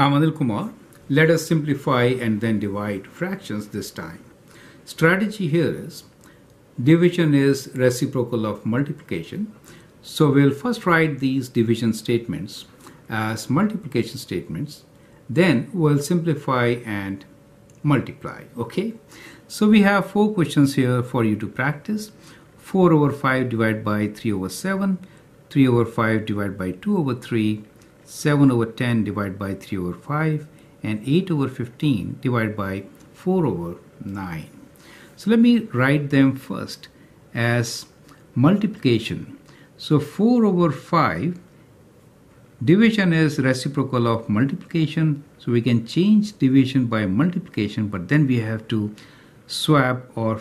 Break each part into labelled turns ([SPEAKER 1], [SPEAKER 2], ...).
[SPEAKER 1] I'm Anil Kumar. Let us simplify and then divide fractions this time. Strategy here is division is reciprocal of multiplication. So we'll first write these division statements as multiplication statements. Then we'll simplify and multiply. Okay. So we have four questions here for you to practice. 4 over 5 divided by 3 over 7, 3 over 5 divided by 2 over 3, 7 over 10 divided by 3 over 5, and 8 over 15 divided by 4 over 9. So let me write them first as multiplication. So 4 over 5 division is reciprocal of multiplication so we can change division by multiplication but then we have to swap or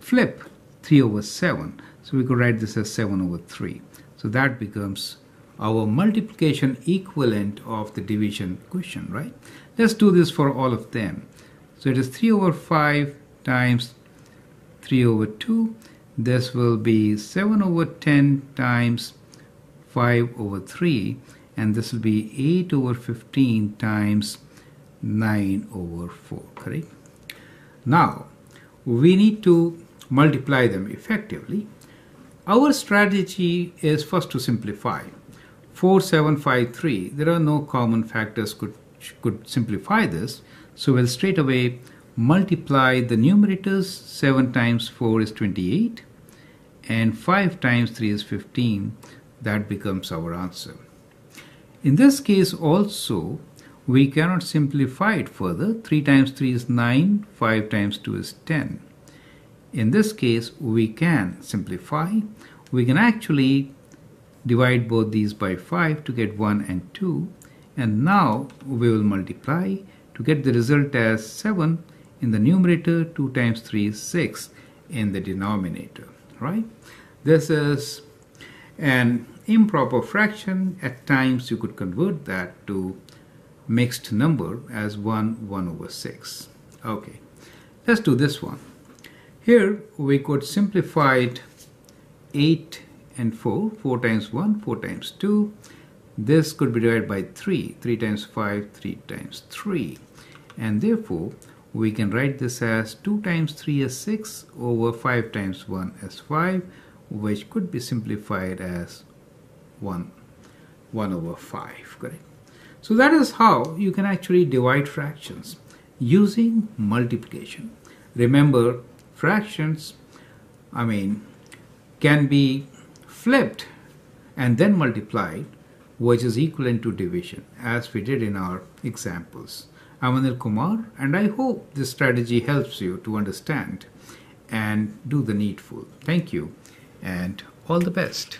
[SPEAKER 1] flip 3 over 7. So we could write this as 7 over 3. So that becomes our multiplication equivalent of the division question, right? Let's do this for all of them. So it is 3 over 5 times 3 over 2. This will be 7 over 10 times 5 over 3 and this will be 8 over 15 times 9 over 4 correct now we need to multiply them effectively. Our strategy is first to simplify. 4753, there are no common factors could, could simplify this. So we'll straight away multiply the numerators. 7 times 4 is 28 and 5 times 3 is 15. That becomes our answer. In this case also, we cannot simplify it further. 3 times 3 is 9, 5 times 2 is 10. In this case, we can simplify. We can actually divide both these by 5 to get 1 and 2. And now we will multiply to get the result as 7 in the numerator, 2 times 3 is 6 in the denominator, right? This is an improper fraction. At times you could convert that to mixed number as 1 1 over 6 okay let's do this one here we could simplify it 8 and 4 4 times 1 4 times 2 this could be divided by 3 3 times 5 3 times 3 and therefore we can write this as 2 times 3 as 6 over 5 times 1 as 5 which could be simplified as 1 1 over 5 correct? So that is how you can actually divide fractions using multiplication. Remember, fractions, I mean, can be flipped and then multiplied, which is equivalent to division, as we did in our examples. I'm Anil Kumar, and I hope this strategy helps you to understand and do the needful. Thank you, and all the best.